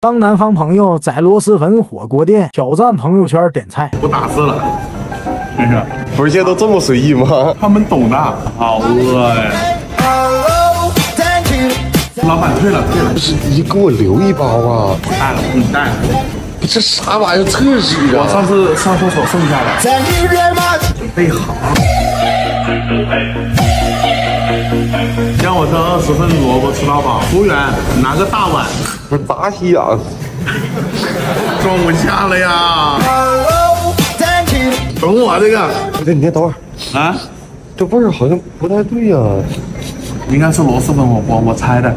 当南方朋友在螺蛳粉火锅店挑战朋友圈点菜，不打字了，真是。不是现在都这么随意吗？他们懂的，好饿呀！老板退了，退了，不是你给我留一包啊！带了，你带了。这啥玩意儿？测试啊！我上次上厕所剩下的。准备好。让我这二十份萝卜吃到饱。服务员，拿个大碗。不是大西洋。装不下了呀。等我这个。不对，你先等会儿。啊？这味儿好像不太对呀。应该是螺蛳粉火锅，我猜的。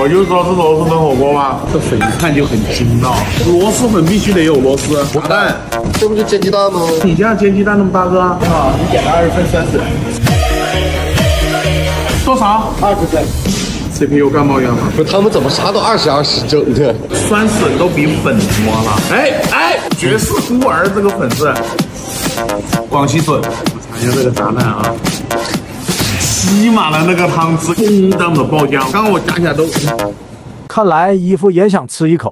我就说是螺蛳粉火锅吧，这粉一看就很筋道。螺蛳粉必须得有螺丝。蛋，这不就煎鸡蛋吗？你家煎鸡蛋那么大个？你好，你点了二十份酸笋。多少？二十份。CPU 干冒烟了？不是，他们怎么啥都二十二十整的？酸笋都比粉多了。哎哎，绝世孤儿这个粉是广西笋。我尝一下这个炸蛋啊。吸满了那个汤汁，咣当的爆浆。刚刚我夹起来都，看来姨夫也想吃一口。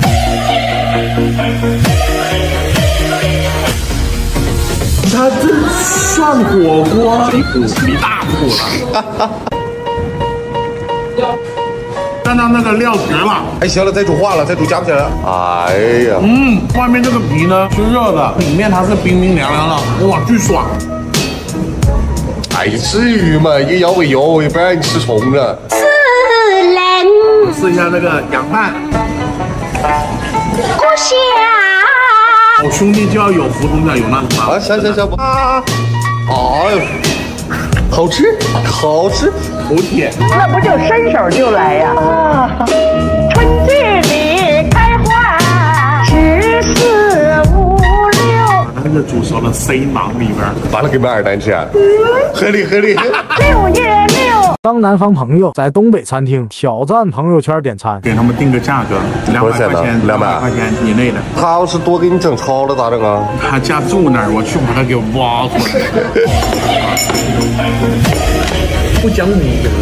他这涮火锅离谱，离大谱了。刚刚那个料绝了。哎，行了，再煮化了，再煮夹不起来了。哎呀，嗯，外面这个皮呢是热的，里面它是冰冰凉凉的，哇，巨爽。哎，至于吗？一摇尾油，也不让你吃虫子。试一下那个凉拌。不香。我兄弟就要有福同享有难同当啊！行行行，啊！哎呦，好吃，好吃，好甜。那不就伸手就来呀？啊！春季里开花，十四五六。把那个煮熟了塞囊里边，完了给买点单吃。合理合理。六月六。当南方朋友在东北餐厅挑战朋友圈点餐，给他们定个价格，两百块钱，两百块钱以内的。他要是多给你整超了咋整啊？他家住哪儿？我去把他给挖出来。不讲武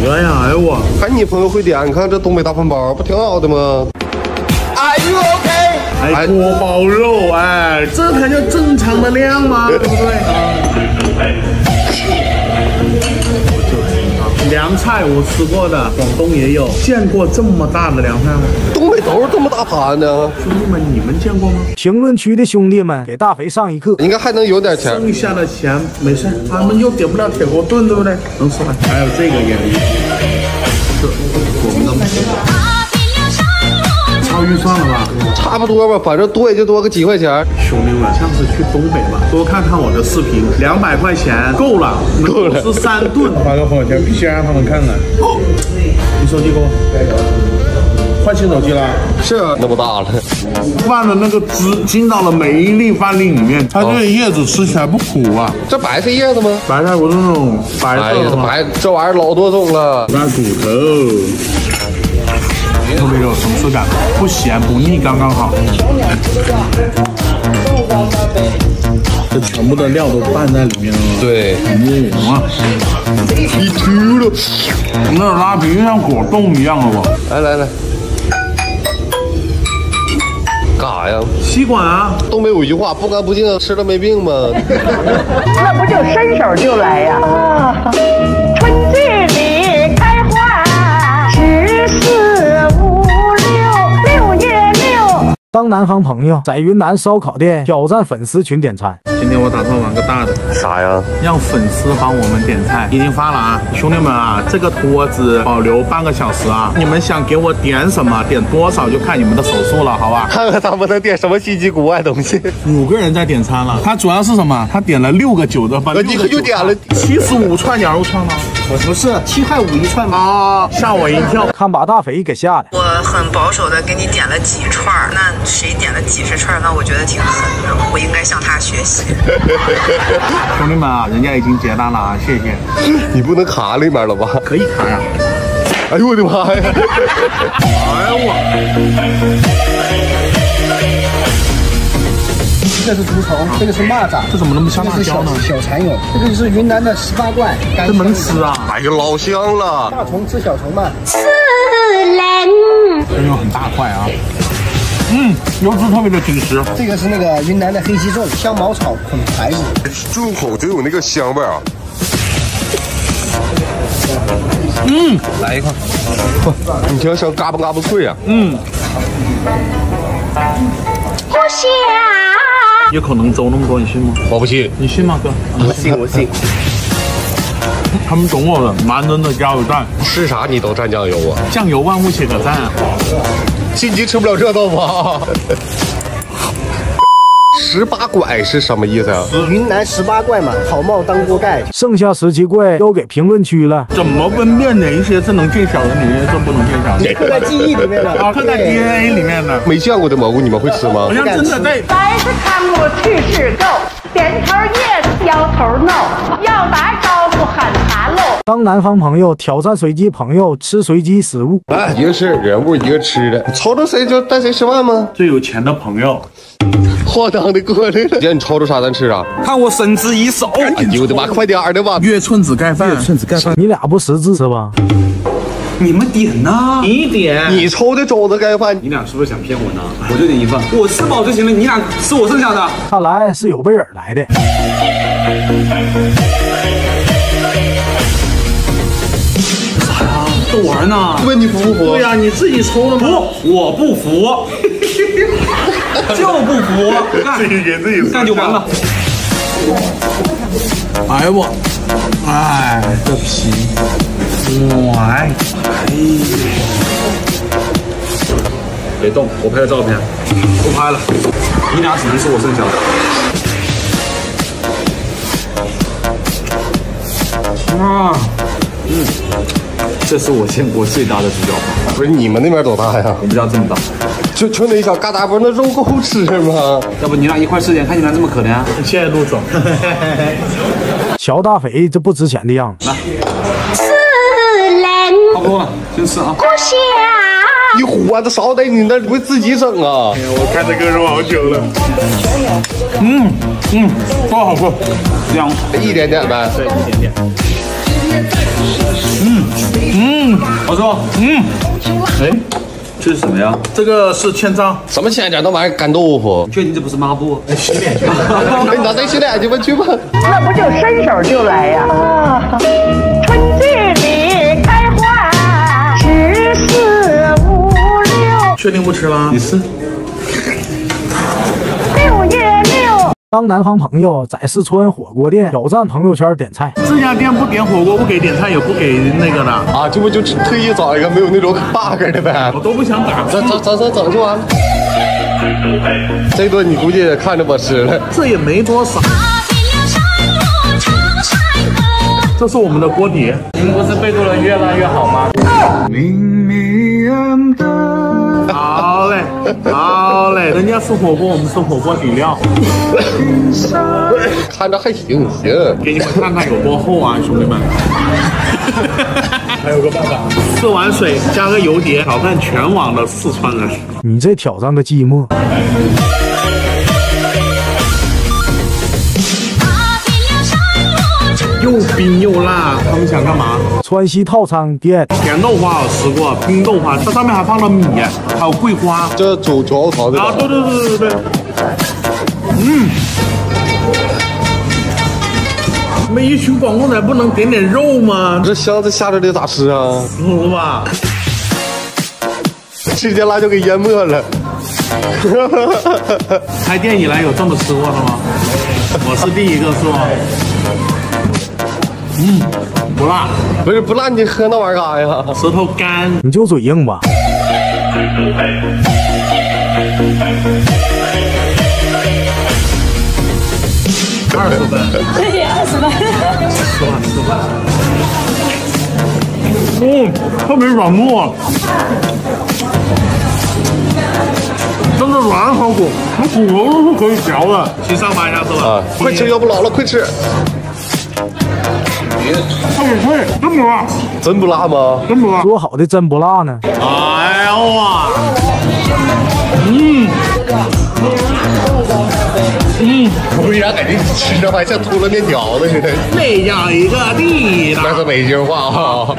德呀！哎呦我，还你朋友会点，你看这东北大饭包不挺好的吗？Are you okay？哎，锅包肉，哎，这才叫正常的量吗？对不对？凉菜我吃过的，广东也有见过这么大的凉菜吗？东北都是这么大盘的，兄弟们，你们见过吗？评论区的兄弟们，给大肥上一课，应该还能有点钱。剩下的钱没事，他们又点不了铁锅炖，对不对？能吃完。还有这个也是，我们的。超预算了吧？差不多吧，反正多也就多个几块钱。兄弟们，下次去东北吧，多看看我的视频，两百块钱够了，够了，吃三顿。发个朋友圈，必须让他们看看。你手机给我，换新手机了？是啊，那么大了。饭的那个汁进到了每一粒饭粒里面，它这个叶子吃起来不苦啊。这白菜叶子吗？白菜不是那种白色的吗？白，这玩意儿老多种了。那骨头。特别有层次感，不咸不腻，刚刚好。这全部的料都拌在里面了。对，哇！一吃了，那拉皮就像果冻一样了吧？来来来，干啥呀？吸管啊！东北有一句话，不干不净，吃了没病吗？那不就伸手就来呀？啊！春当南方朋友在云南烧烤店挑战粉丝群点餐，今天我打算玩个大的，啥呀？让粉丝帮我们点菜，已经发了啊，兄弟们啊，这个托只保留半个小时啊，你们想给我点什么，点多少就看你们的手速了，好吧？看看他们能点什么稀奇古怪东西。五个人在点餐了，他主要是什么？他点了六个九的，把你可就点了七十五串羊肉串吗？我不是七块五一串吗？啊，吓我一跳，看把大肥给吓的。我很保守的给你点了几串，那。谁点了几十串？那我觉得挺狠的，我应该向他学习。兄弟们啊，人家已经结单了啊，谢谢。你不能卡里面了吧？可以卡呀。哎呦我的妈呀！哎我。这是竹虫，这个是蚂蚱，这怎么那么像辣椒呢？小蚕蛹，这个是云南的十八怪，这能吃啊？哎呀，老香了。大虫吃小虫嘛。这种很大块啊。嗯，油脂特别的紧实。这个是那个云南的黑鸡枞，香茅草捆排骨。入口就有那个香味啊。嗯，来一块，你听声嘎巴嘎巴脆啊。嗯，不香。一口能走那么多，你信吗？我不信，你信吗，哥？我信我信。他们懂我的，满人的加油站，吃啥你都蘸酱油啊？酱油万物皆可蘸啊。心急吃不了热豆腐。十八拐是什么意思啊？云南十八怪嘛，草帽当锅盖。剩下十七怪都给评论区了。怎么分辨哪一些是能见小的，哪些是不能见小的？刻在记忆里面的。啊，刻在 DNA 里面的。没见过的蘑菇你们会吃吗好？像真的在来是看我去世够，点头 yes，摇头 no，要打招呼喊哈喽。当南方朋友挑战随机朋友吃随机食物，来，一个是人物，一个吃的，瞅着谁就带谁吃饭吗？最有钱的朋友。晃荡的过来了。姐，你瞅着啥咱吃啥？看我神之一手，哎呦我的妈，快点儿的吧！月寸子盖饭，月寸子盖饭，你俩不识字是吧？你们点呐？你点。你抽的肘子盖饭，你俩是不是想骗我呢？我就点一份，我吃饱就行了，你俩吃我剩下的。看来是有备而来的。逗玩呢？问你服不服？对呀、你自己抽的吗？不，我不服，就不服，干自己给自己干就完了。哎呦我，哎，这皮，哇，哎，别动，我拍个照片，不拍了，你俩只能是我剩下的。啊，嗯，这是我见过最大的猪脚排，不是你们那边多大呀？我们家这么大，就就那一小疙瘩，不是那肉够吃吗？要不你俩一块吃点，看你俩这么可怜。谢谢陆总。乔大肥这不值钱的样子。此人差不多了，先吃啊。不香。一锅子烧的，你那不会自己整啊？我看这个肉好久了。嗯嗯，多好吃，香。一点点呗。对，一点点。嗯，好吃吧？嗯，哎，这是什么呀？这个是千张，什么千张那玩意儿干豆腐？确定这不是抹布？洗脸去。哎你拿这洗脸去吧，去吧。那不就伸手就来呀？啊，春季里开花，十四五六，确定不吃了？你吃。当南方朋友在四川火锅店挑战朋友圈点菜，这家店不点火锅，不给点菜，也不给那个的，啊，这不就特意找一个没有那种 bug 的呗我？都不想打。咱咱咱咱整就完了。这顿你估计也看着我吃了。这也没多少。这是我们的锅底。您不是备注了越烂越好吗？好嘞，好嘞，人家吃火锅，我们吃火锅底料，看着还行行。给你们看看有多厚啊，兄弟们。还有个办法，四碗水加个油碟，挑战全网的四川人。你这挑战个寂寞。又冰又辣，他们想干嘛？川西套餐店甜豆花我吃过，冰豆花，它上面还放了米，还有桂花。这煮九号桃的啊，对对对对对，嗯，你们一群广东仔不能点点肉吗？这箱子下着得咋吃啊？服吧？直接辣椒给淹没了。开店以来有这么吃过的吗？我是第一个是吧？嗯，不辣，不是不辣，你喝那玩意儿干啥呀？舌头干。你就嘴硬吧。二十分，对，二十分，吃吧吃吧。嗯，特别软糯，真的软好骨，那骨头都是可以嚼的。先上班一下是吧？啊，快吃，要不老了，快吃。特别脆，真不辣，真不辣吗？真不辣。说好的真不辣呢？哎呦哇！嗯。嗯，为啥感觉吃着还像秃了面条子似的？那叫一个地道那是道，北京话哈。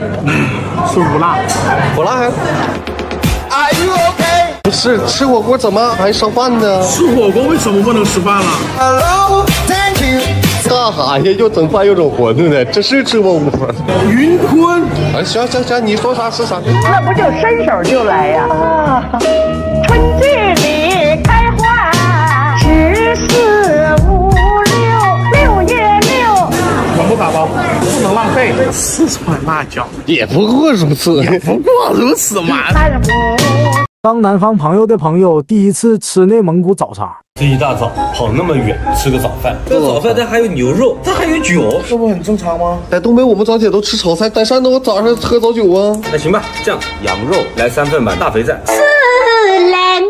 是不辣。不辣呀？是吃火锅怎么还烧饭呢？吃火锅为什么不能吃饭了？Hello, you。干哈呀？又整饭又整馄饨的，这是吃火锅？云吞，啊，行行行，你说啥是啥。那不就伸手就来呀？啊，春季里开花，十四五六，六月六。全部打包，不能浪费。四川辣椒，也不过如此。也不过如此嘛。当南方朋友的朋友第一次吃内蒙古早茶，这一大早跑那么远吃个早饭，这个早饭它还有牛肉，它还有酒，这不很正常吗？在东北我们早起都吃炒菜，在山东我早上喝早酒啊。那行吧，这样羊肉来三份吧，大肥仔，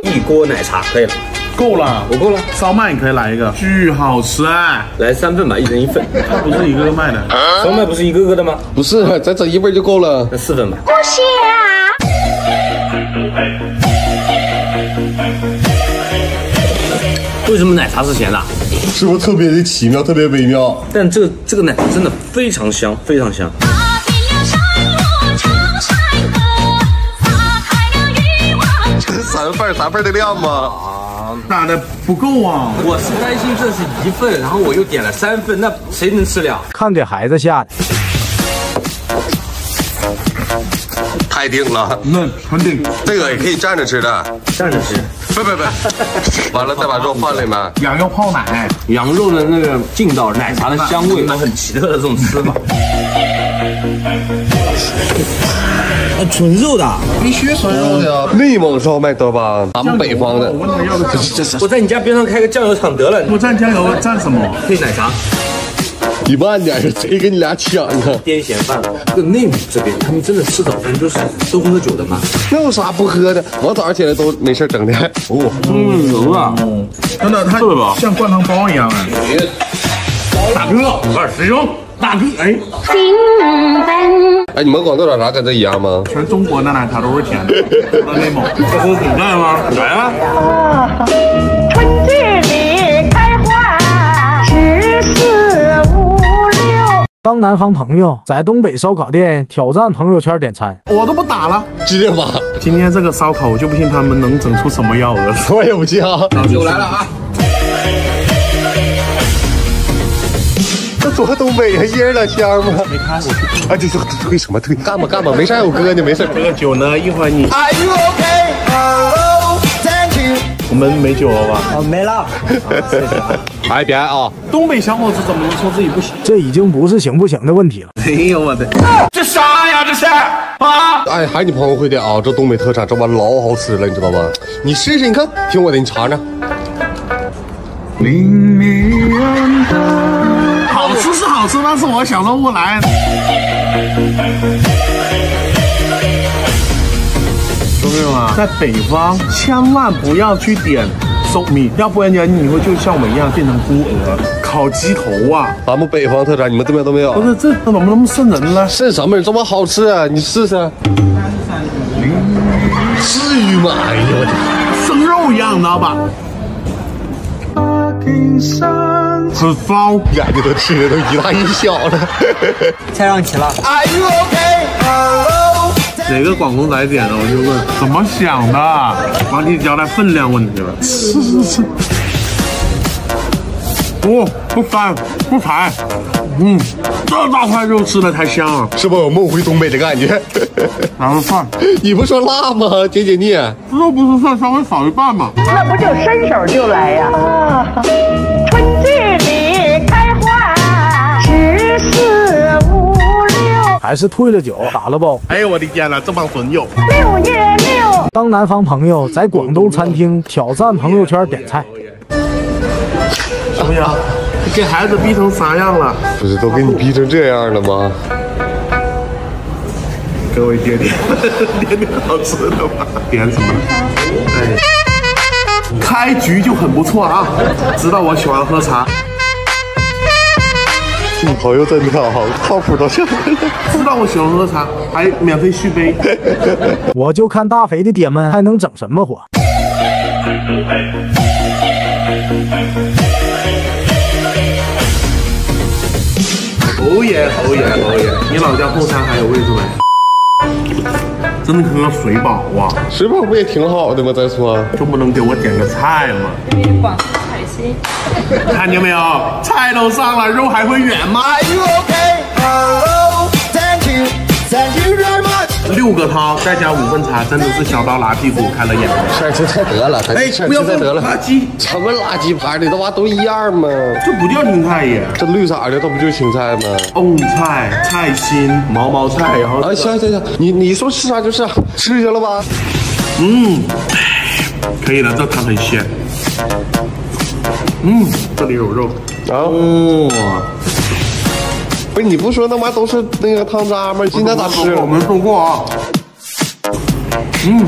一锅奶茶可以了，够了，我够了，烧麦你可以来一个，巨好吃啊！来三份吧，一人一份。它不是一个个卖的，烧麦不是一个个的吗？不是，再整一份就够了。那四份吧。为什么奶茶是咸的？是不是特别的奇妙，特别微妙？但这个这个奶茶真的非常香，非常香。三份三份的量吗？打的不够啊！我是担心这是一份，然后我又点了三份，那谁能吃了？看给孩子下的。太顶了，嫩很顶，这个也可以蘸着吃的。蘸着吃。不不不，完了再把肉放里面。羊肉泡奶，羊肉的那个劲道，奶茶的香味，很奇特的这种吃法。纯肉的，必须纯肉的呀。内蒙烧麦得吧？咱们北方的我。问他要个我在你家边上开个酱油厂得了，不蘸酱油蘸什么？配奶茶。你慢点，谁跟你俩抢啊？滇咸饭，这个内蒙这边他们真的吃早饭就是都喝酒的吗？那有啥不喝的？我早上起来都没事整的。哦，嗯，熟啊。真的，它像灌汤包一样啊！大哥，二师兄，大哥，哎，哎，你们广东长啥跟这一样吗？全中国的奶茶都是甜的，那内蒙，这是古代吗？来啊！当南方朋友在东北烧烤店挑战朋友圈点餐，我都不打了。直接发，今天这个烧烤，我就不信他们能整出什么幺蛾子。我也不信啊。酒来了啊！这多东北呀，一人两箱吗？没看过。哎，这这推什么推？干吧干吧，没事，我哥呢，没事。这个酒呢，一会儿你 Are you okay? 我们没酒了吧？啊，没了。哎，别啊！东北小伙子怎么能说自己不行？这已经不是行不行的问题了。哎呦我的，这啥呀这是啊！哎，还是你朋友会的啊！这东北特产这玩意老好吃了，你知道吧？你试试，你看，听我的，你尝尝。明明好吃是好吃，但是我享受不来。兄弟们啊，在北方千万不要去点寿米，要不然你会就像我们一样变成孤鹅。烤鸡头啊，咱们北方特产，你们这边都没有不。是这怎么那么瘆人呢？渗什么？这么好吃啊？你试试。至于吗？哎呦我的！生肉一样，你知道吧？很骚，眼睛都吃的都一大一小的。菜上齐了。Are you okay? 哪个广东仔点的？我就问怎么想的，完你交代分量问题了。吃吃吃，不不干不柴，嗯，这大块肉吃的才香啊！是不是有梦回东北的感觉？拿个饭，你不说辣吗？解解腻。肉不是算稍微少一半吗？那不就伸手就来呀？啊，春季还是退了酒打了包。哎呦我的天呐，这帮损友！六月六。当南方朋友在广东餐厅挑战朋友圈点菜，怎么样？给孩子逼成啥样了？不是都给你逼成这样了吗？各位点点，点点好吃的吧？点什么？哎，开局就很不错啊！知道我喜欢喝茶，你朋友真的好，靠谱到笑。知道我喜欢喝茶，还免费续杯。我就看大肥的爹们还能整什么活。侯爷，侯爷，侯爷，你老家后山还有位置没？真喝水饱啊，水饱不也挺好的吗？再说，就不能给我点个菜吗？看见没有，菜都上了，肉还会远吗？Are you okay? Hello, thank you, thank you very much. 六个汤再加五份茶，真的是小刀拉屁股开了眼红。吃吃菜得了，咱哎，吃不要放吃菜得了。垃圾，什么垃圾盘的，这玩意都一样吗？这不叫青菜耶，这绿色的，这不就是青菜吗？蕹菜、菜心、毛毛菜，然后哎，行行行，你你说是啥就是啥，吃下了吧？嗯，可以了，这汤很鲜。嗯，这里有肉。啊，哦，不是你不说那玩意儿都是那个汤渣吗？今天咋吃？我们说过啊。嗯，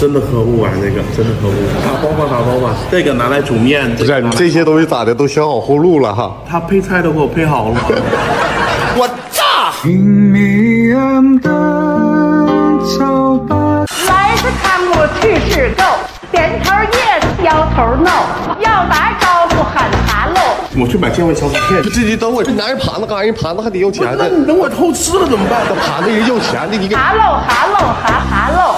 真的喝不完这个，真的喝不完。打包吧，打包吧，这个拿来煮面。不是你这些东西咋的都想好后路了哈。他配菜都给我配好了。我炸！来是看我去是够，点头 yes，摇头 no，要打招呼喊哈喽。我去买健胃消食片。这你等我。这，拿人盘子干啥？人盘子还得要钱那呢。你等我偷吃了怎么办？这盘子人要钱的，你给哈喽哈喽哈哈喽。